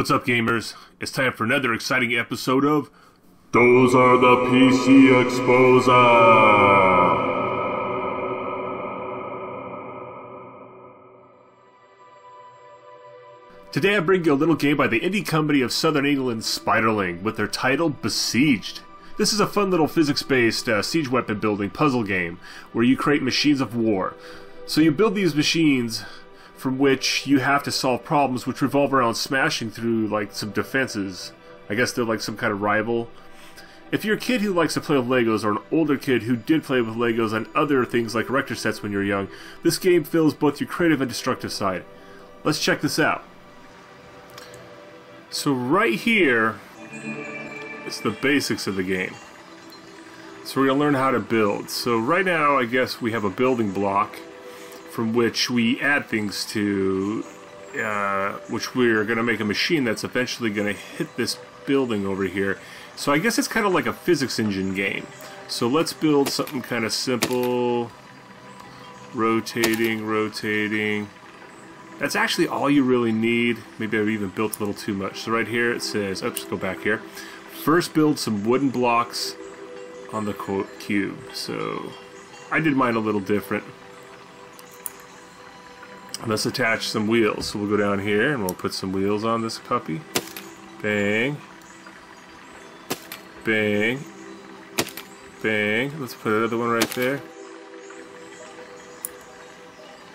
What's up, gamers? It's time for another exciting episode of Those are the PC Exposa. Today I bring you a little game by the indie company of Southern England, Spiderling, with their title Besieged. This is a fun little physics-based uh, siege weapon building puzzle game where you create machines of war. So you build these machines from which you have to solve problems which revolve around smashing through like some defenses. I guess they're like some kind of rival. If you're a kid who likes to play with Legos or an older kid who did play with Legos and other things like erector sets when you're young, this game fills both your creative and destructive side. Let's check this out. So right here is the basics of the game. So we're going to learn how to build. So right now I guess we have a building block from which we add things to, uh, which we're going to make a machine that's eventually going to hit this building over here. So I guess it's kind of like a physics engine game. So let's build something kind of simple. Rotating, rotating. That's actually all you really need. Maybe I've even built a little too much. So right here it says, oops, go back here. First build some wooden blocks on the cube. So I did mine a little different. Let's attach some wheels. So we'll go down here and we'll put some wheels on this puppy. Bang. Bang. Bang. Let's put another one right there.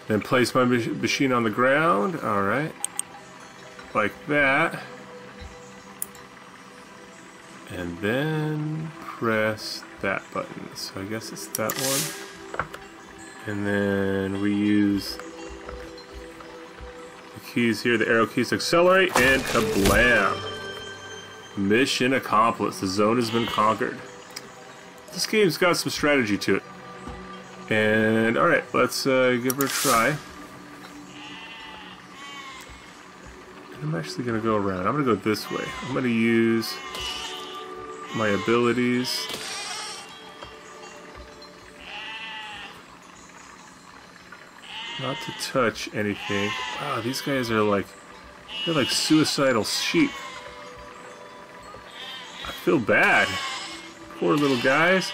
Then place my machine on the ground. Alright. Like that. And then press that button. So I guess it's that one. And then we use keys here, the arrow keys to accelerate, and kablam! Mission accomplished. The zone has been conquered. This game's got some strategy to it. And alright, let's uh, give her a try. I'm actually going to go around. I'm going to go this way. I'm going to use my abilities. Not to touch anything. Wow, these guys are like, they're like suicidal sheep. I feel bad. Poor little guys.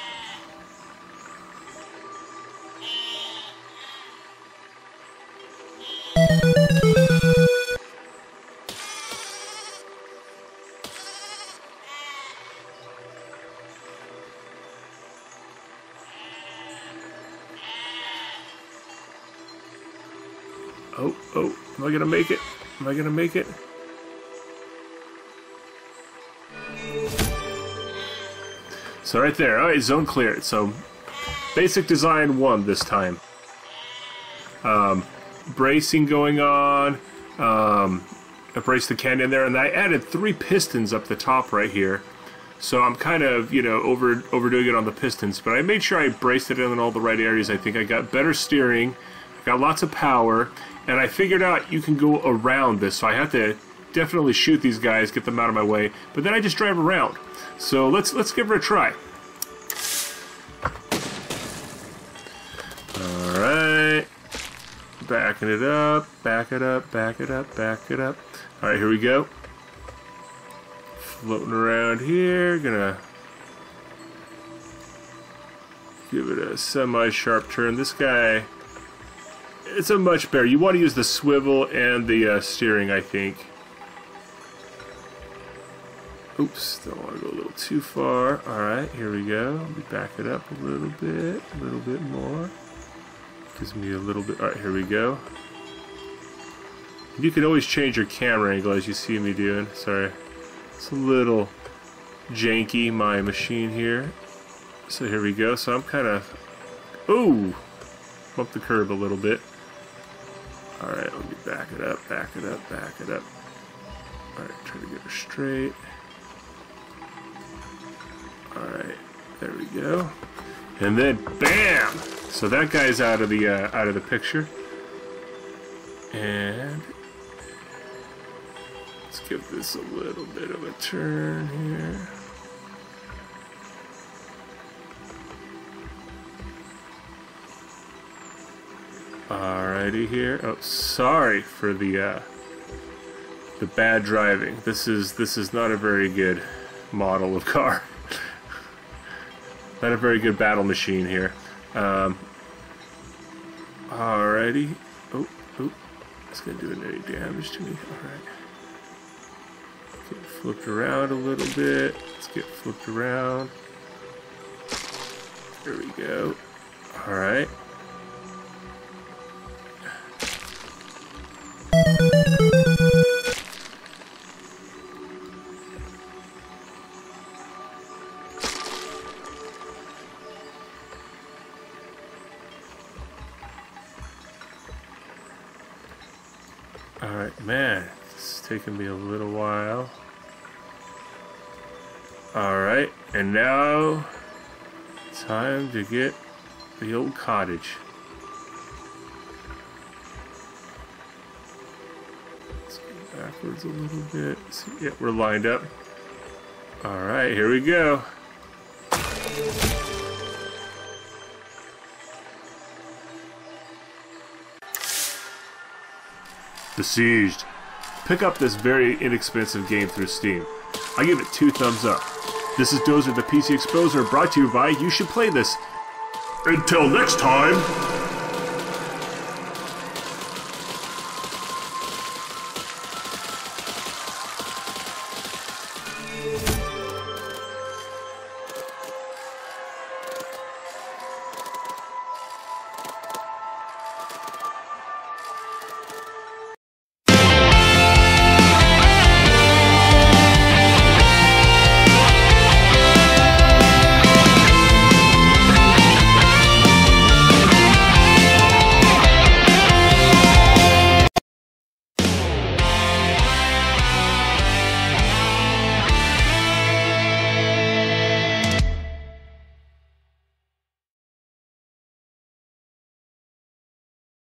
Am I gonna make it? Am I gonna make it? So right there, alright, zone cleared. So, basic design one this time. Um, bracing going on, um, I braced the cannon there, and I added three pistons up the top right here. So I'm kind of, you know, over overdoing it on the pistons, but I made sure I braced it in all the right areas. I think I got better steering, got lots of power, and I figured out you can go around this. So I have to definitely shoot these guys, get them out of my way, but then I just drive around. So let's let's give her a try. All right, backing it up, back it up, back it up, back it up. All right, here we go. Floating around here, gonna give it a semi-sharp turn. This guy, it's a much better. You want to use the swivel and the uh, steering, I think. Oops, don't want to go a little too far. Alright, here we go. Let me back it up a little bit, a little bit more. Gives me a little bit. Alright, here we go. You can always change your camera angle as you see me doing. Sorry. It's a little janky, my machine here. So here we go. So I'm kind of... Ooh! Bump the curb a little bit. Alright, let me back it up, back it up, back it up. Alright, try to get her straight. Alright, there we go. And then, bam! So that guy's out of the uh, out of the picture. And let's give this a little bit of a turn here. Alrighty here. Oh, sorry for the uh, the bad driving. This is this is not a very good model of car. not a very good battle machine here. Um, alrighty. Oh, oh, it's gonna do any damage to me. Alright. Get flipped around a little bit. Let's get flipped around. There we go. Alright. Alright, man, it's taking me a little while. Alright, and now time to get the old cottage. Let's go backwards a little bit. See, yeah, we're lined up. Alright, here we go. Besieged. Pick up this very inexpensive game through Steam. I give it two thumbs up. This is Doser the PC Exposer brought to you by You Should Play This. Until next time.